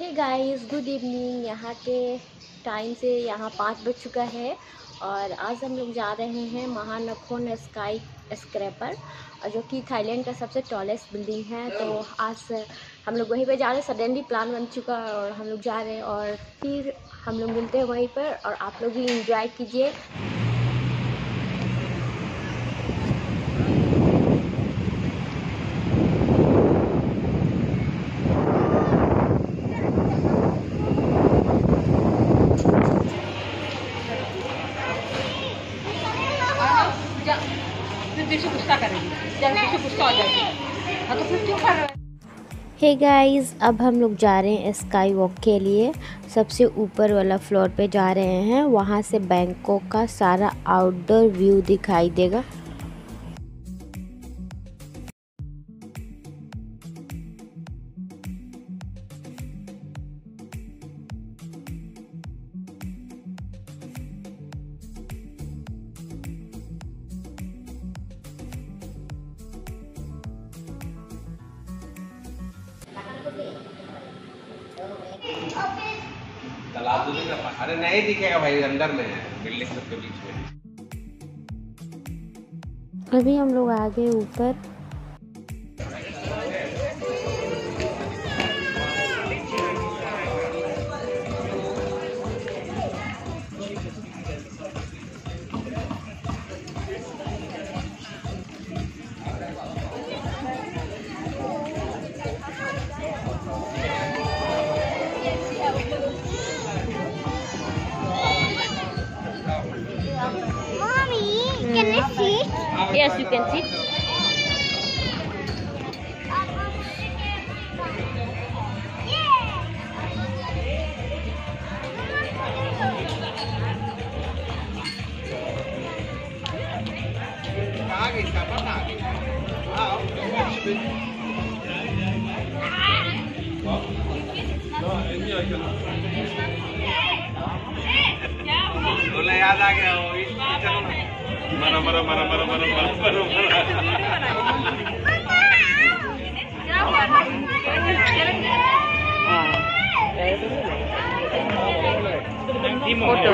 Hey guys good evening यहाँ के time से यहाँ पाँच बज चुका है और आज हम लोग जा रहे हैं महानखोन स्काई स्क्रैपर जो कि थाईलैंड का सबसे टॉलेस्ट बिल्डिंग है। तो आज हम लोग वहीं पे जा रहे हैं। सडनली प्लान बन चुका है और हम लोग जा रहे हैं और फिर हम लोग मिलते हैं वहीं पर और आप लोग भी इंजॉय कीजिए। हे गाइस अब हम लोग जा रहे हैं स्काई वॉक के लिए। सबसे ऊपर वाला फ्लोर पे जा रहे हैं। वहाँ से बैंकॉक का सारा आउटडोर व्यू दिखाई देगा। तालाब अरे नहीं दिखेगा भाई, अंदर में है, बिल्डिंग सबके बीच में। अभी हम लोग आ गए ऊपर see? Yes, you can see. आ गई इसका पता आ मरा मरा मरा मरा मरा मरा मरा photo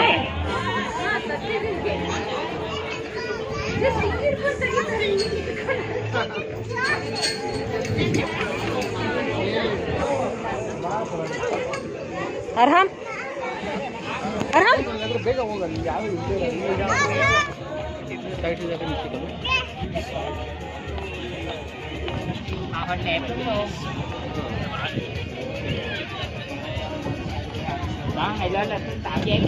này nha rồi tạo dáng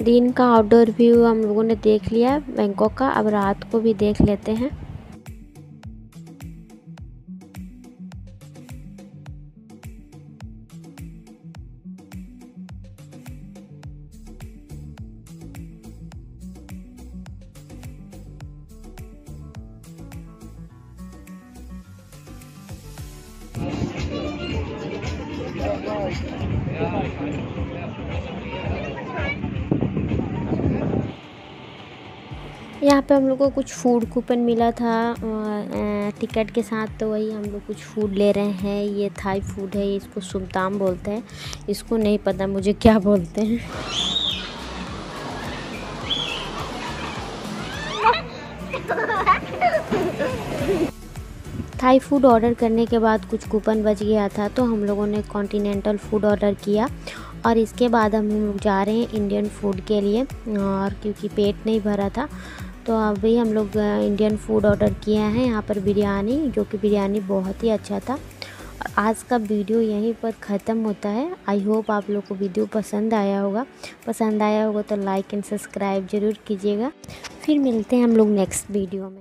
दिन का आउटडोर व्यू हम लोगों ने देख लिया बैंकॉक का। अब रात को भी देख लेते हैं। यहाँ पे हम लोग को कुछ फ़ूड कूपन मिला था टिकट के साथ तो वही हम लोग कुछ फ़ूड ले रहे हैं। ये थाई फ़ूड है, इसको सुमताम बोलते हैं। इसको नहीं पता मुझे क्या बोलते हैं। थाई फ़ूड ऑर्डर करने के बाद कुछ कूपन बच गया था तो हम लोगों ने कॉन्टिनेंटल फ़ूड ऑर्डर किया। और इसके बाद हम लोग जा रहे हैं इंडियन फ़ूड के लिए, और क्योंकि पेट नहीं भरा था तो अभी हम लोग इंडियन फ़ूड ऑर्डर किया है। यहाँ पर बिरयानी, जो कि बिरयानी बहुत ही अच्छा था। आज का वीडियो यहीं पर ख़त्म होता है। आई होप आप लोग को वीडियो पसंद आया होगा। पसंद आया होगा तो लाइक एंड सब्सक्राइब ज़रूर कीजिएगा। फिर मिलते हैं हम लोग नेक्स्ट वीडियो में।